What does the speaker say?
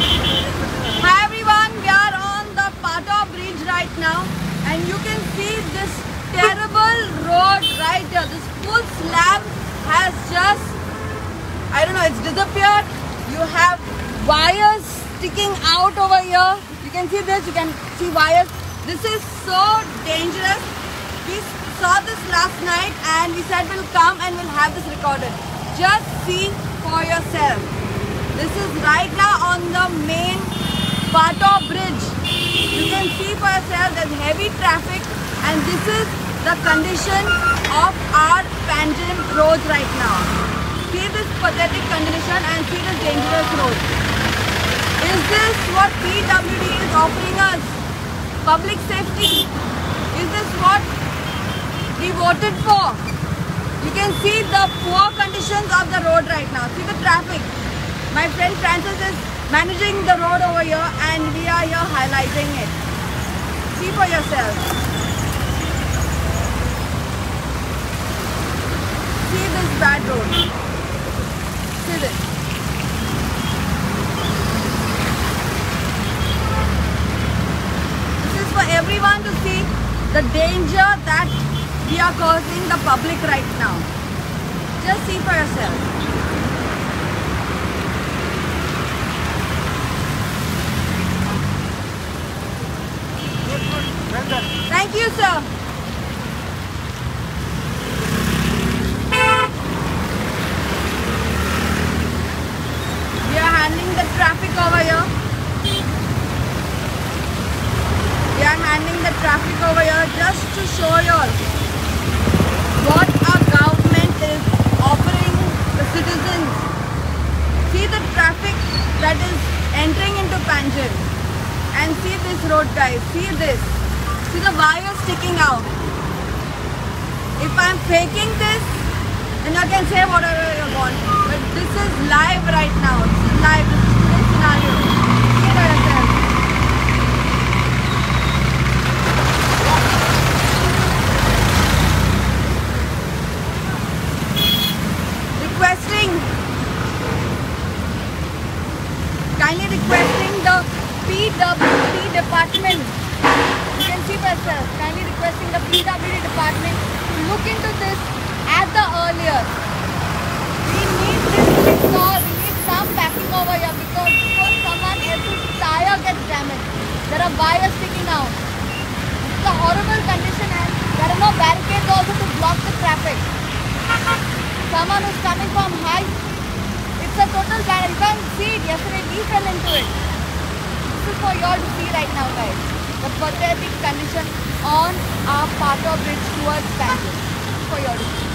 Hi everyone, we are on the Patto Bridge right now and you can see this terrible road right here. This full slab has just, I don't know, it's disappeared. You have wires sticking out over here. You can see this, you can see wires. This is so dangerous. We saw this last night and we said we'll come and we'll have this recorded. Just see for yourself. This is right now on the main Patto Bridge. You can see for yourself there's heavy traffic and this is the condition of our Panjim roads right now. See this pathetic condition and see this dangerous road. Is this what PWD is offering us? Public safety? Is this what we voted for? You can see the poor conditions of the road right now. See the traffic. My friend Francis is managing the road over here and we are here highlighting it. See for yourself. See this bad road. See this. This is for everyone to see the danger that we are causing the public right now. Just see for yourself. Thank. We are handling the traffic over here. We are handling the traffic over here just to show you all what our government is offering the citizens. See the traffic that is entering into Panjim. And see this road guys, see this. See the wire sticking out. If I'm faking this, then you can say whatever you want. But this is live right now. This is live. This is today's scenario. For yourself. Requesting, kindly requesting the PWD department. Can see. Kindly requesting the PWD department to look into this at the earliest. We need this be. We need some backing over here because before someone else's tire gets damaged, there are wires sticking out. It's a horrible condition and there are no barricades also to block the traffic. Someone who's coming from high, it's a total ban. You can't see it. Yesterday we fell into it. This is for you all to see right now guys the pathetic condition on our Patto bridge towards Bangalore. For your decision.